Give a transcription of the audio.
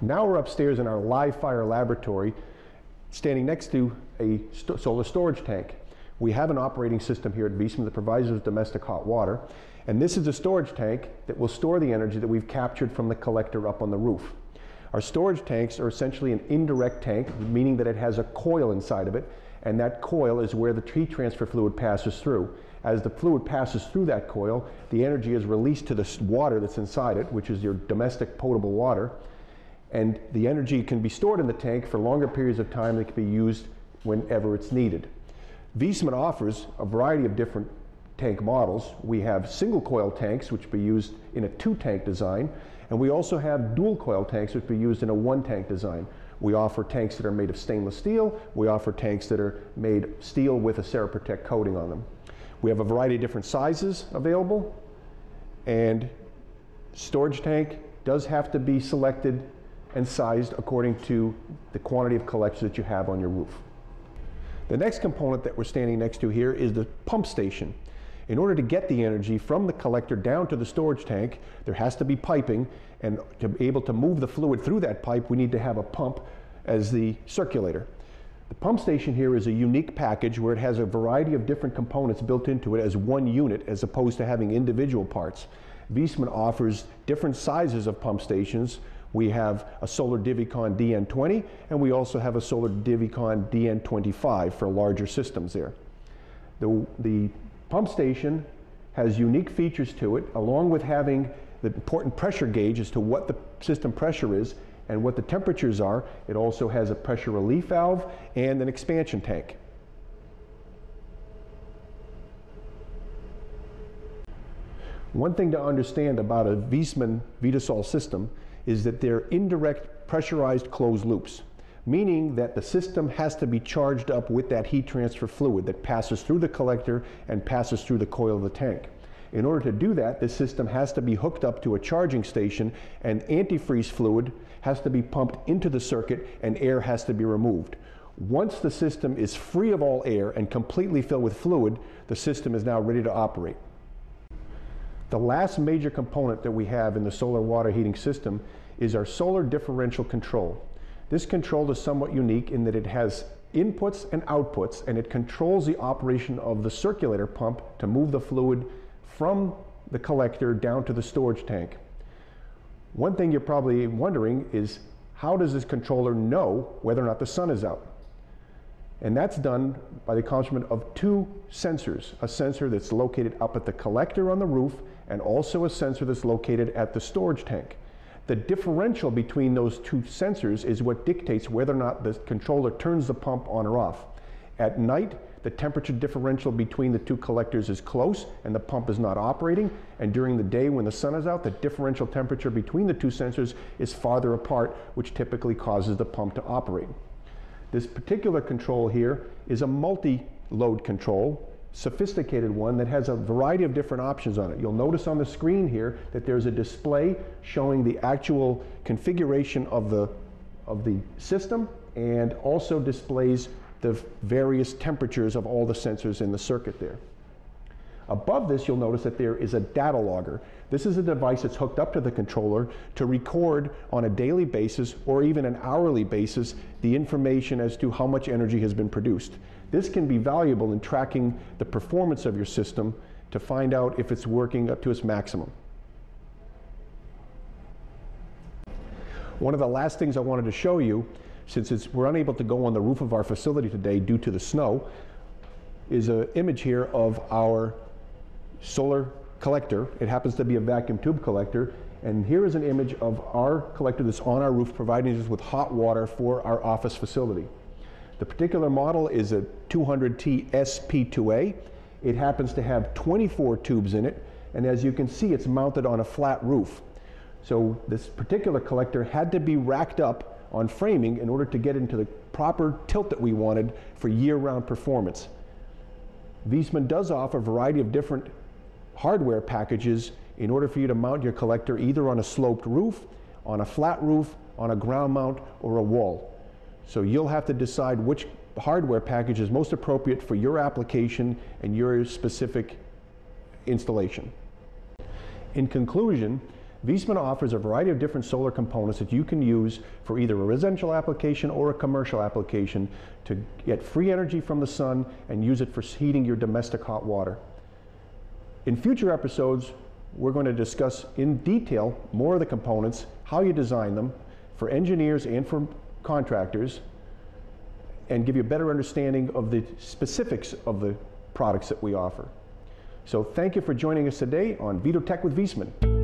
Now we're upstairs in our live fire laboratory, standing next to a st solar storage tank. We have an operating system here at Viessmann that provides us domestic hot water, and this is a storage tank that will store the energy that we've captured from the collector up on the roof. Our storage tanks are essentially an indirect tank, meaning that it has a coil inside of it, and that coil is where the heat transfer fluid passes through. As the fluid passes through that coil, the energy is released to the water that's inside it, which is your domestic potable water, and the energy can be stored in the tank for longer periods of time that can be used whenever it's needed. Viessmann offers a variety of different tank models. We have single coil tanks, which be used in a two tank design, and we also have dual coil tanks, which be used in a one tank design. We offer tanks that are made of stainless steel. We offer tanks that are made steel with a Ceraprotect coating on them. We have a variety of different sizes available, and storage tank does have to be selected and sized according to the quantity of collectors that you have on your roof. The next component that we're standing next to here is the pump station. In order to get the energy from the collector down to the storage tank, there has to be piping, and to be able to move the fluid through that pipe, we need to have a pump as the circulator. The pump station here is a unique package where it has a variety of different components built into it as one unit as opposed to having individual parts. Viessmann offers different sizes of pump stations we have a Solar Divicon DN20 and we also have a Solar Divicon DN25 for larger systems there. The, the pump station has unique features to it along with having the important pressure gauge as to what the system pressure is and what the temperatures are. It also has a pressure relief valve and an expansion tank. One thing to understand about a Viessmann Vitosol system is that they're indirect pressurized closed loops, meaning that the system has to be charged up with that heat transfer fluid that passes through the collector and passes through the coil of the tank. In order to do that, the system has to be hooked up to a charging station and antifreeze fluid has to be pumped into the circuit and air has to be removed. Once the system is free of all air and completely filled with fluid, the system is now ready to operate. The last major component that we have in the solar water heating system is our solar differential control. This control is somewhat unique in that it has inputs and outputs and it controls the operation of the circulator pump to move the fluid from the collector down to the storage tank. One thing you're probably wondering is how does this controller know whether or not the sun is out? And that's done by the accomplishment of two sensors, a sensor that's located up at the collector on the roof and also a sensor that's located at the storage tank. The differential between those two sensors is what dictates whether or not the controller turns the pump on or off. At night, the temperature differential between the two collectors is close and the pump is not operating. And during the day when the sun is out, the differential temperature between the two sensors is farther apart, which typically causes the pump to operate. This particular control here is a multi-load control sophisticated one that has a variety of different options on it. You'll notice on the screen here that there's a display showing the actual configuration of the, of the system and also displays the various temperatures of all the sensors in the circuit there. Above this, you'll notice that there is a data logger. This is a device that's hooked up to the controller to record on a daily basis or even an hourly basis the information as to how much energy has been produced. This can be valuable in tracking the performance of your system to find out if it's working up to its maximum. One of the last things I wanted to show you, since we're unable to go on the roof of our facility today due to the snow, is an image here of our solar collector. It happens to be a vacuum tube collector. And here is an image of our collector that's on our roof providing us with hot water for our office facility. The particular model is a 200T SP2A. It happens to have 24 tubes in it, and as you can see, it's mounted on a flat roof. So this particular collector had to be racked up on framing in order to get into the proper tilt that we wanted for year-round performance. Viessmann does offer a variety of different hardware packages in order for you to mount your collector either on a sloped roof, on a flat roof, on a ground mount, or a wall. So you'll have to decide which hardware package is most appropriate for your application and your specific installation. In conclusion, Viessmann offers a variety of different solar components that you can use for either a residential application or a commercial application to get free energy from the sun and use it for heating your domestic hot water. In future episodes, we're going to discuss in detail more of the components, how you design them for engineers and for contractors, and give you a better understanding of the specifics of the products that we offer. So thank you for joining us today on VitoTech with Viessmann.